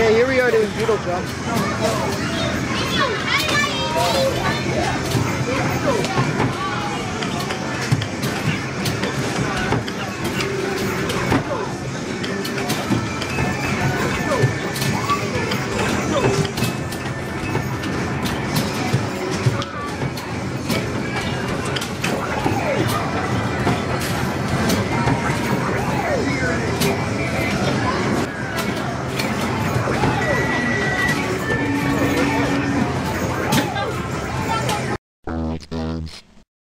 Okay, here we are doing doodle jump. Science.